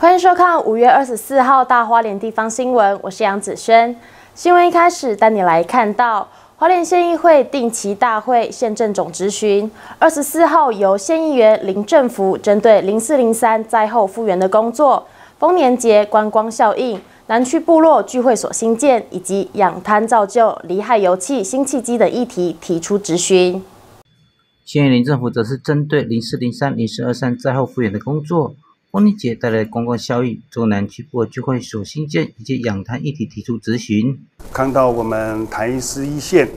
欢迎收看五月二十四号大花莲地方新闻，我是杨子轩。新闻一开始带你来看到花莲县议会定期大会县政总执询，二十四号由县议员林正福针对零四零三灾后复原的工作、丰年节观光效应、南区部落聚会所新建以及养滩造就、离海油气新契机的议题提出质询。县议林政府则是针对零四零三零四二三灾后复原的工作。丰年节带来观光效益，中南区部聚会所新建以及养滩议题提出咨询。看到我们台十一线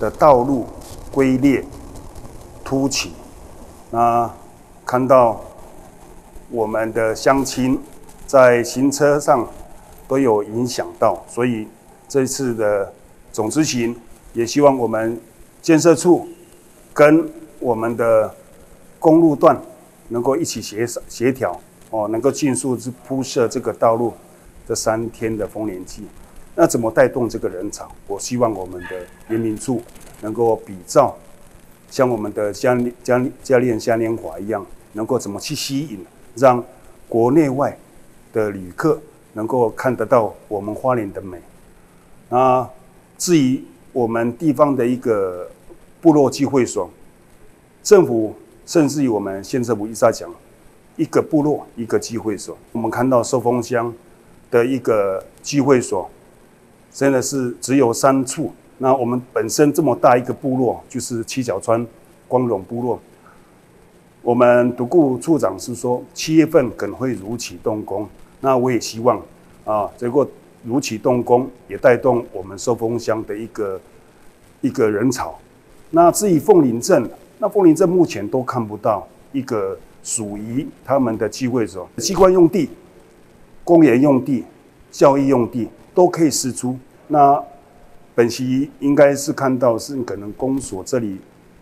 的道路龟裂凸起，那看到我们的乡亲在行车上都有影响到，所以这次的总执行也希望我们建设处跟我们的公路段。能够一起协协调哦，能够迅速去铺设这个道路这三天的丰年祭，那怎么带动这个人潮？我希望我们的人民处能够比照像我们的嘉嘉嘉练嘉年华一样，能够怎么去吸引，让国内外的旅客能够看得到我们花莲的美。啊，至于我们地方的一个部落聚会所，政府。甚至于我们县政府一直在讲，一个部落一个机会所。我们看到寿丰乡的一个机会所，真的是只有三处。那我们本身这么大一个部落，就是七角川光荣部落。我们独顾处长是说七月份可能会如期动工。那我也希望啊，这个如期动工也带动我们寿丰乡的一个一个人潮。那至于凤林镇。那凤林镇目前都看不到一个属于他们的机会所，机关用地、公园用地、教育用地都可以释出。那本席应该是看到是可能公所这里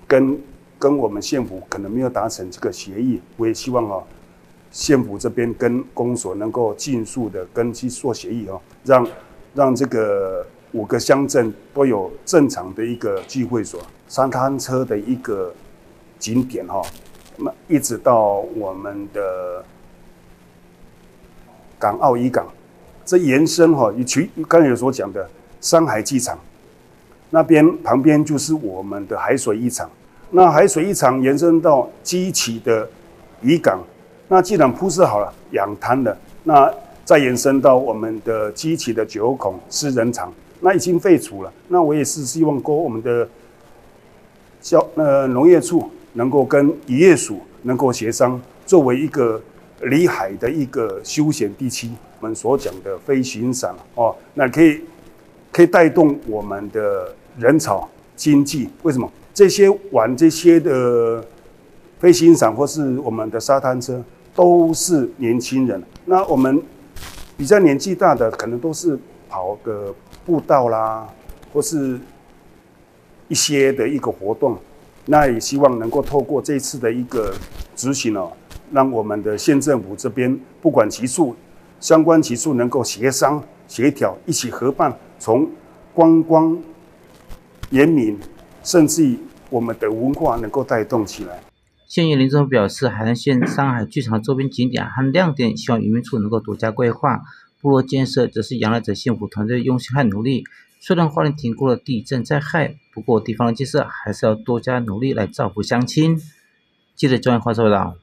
跟跟我们县府可能没有达成这个协议，我也希望啊，县府这边跟公所能够尽速的跟去做协议哦，让让这个五个乡镇都有正常的一个聚会所，三摊车的一个。景点哈，那一直到我们的港澳渔港，这延伸哈，以其刚才所讲的山海机场那边旁边就是我们的海水浴场，那海水浴场延伸到基奇的渔港，那既然铺设好了养滩的，那再延伸到我们的基奇的九孔私人场，那已经废除了。那我也是希望过我们的交呃农业处。能够跟渔业署能够协商，作为一个离海的一个休闲地区，我们所讲的飞行伞哦，那可以可以带动我们的人潮经济。为什么这些玩这些的飞行伞或是我们的沙滩车都是年轻人？那我们比较年纪大的，可能都是跑个步道啦，或是一些的一个活动。那也希望能够透过这次的一个执行哦，让我们的县政府这边不管其数，相关其数能够协商协调，一起合办，从观光、严民，甚至于我们的文化能够带动起来。县议林政表示，海南县上海剧场周边景点和亮点，希望渔民处能够独家规划。部落建设则是杨来者县府团队用心和努力。虽然花莲挺过了地震灾害，不过地方的建设还是要多加努力来造福乡亲。记得专业话说道。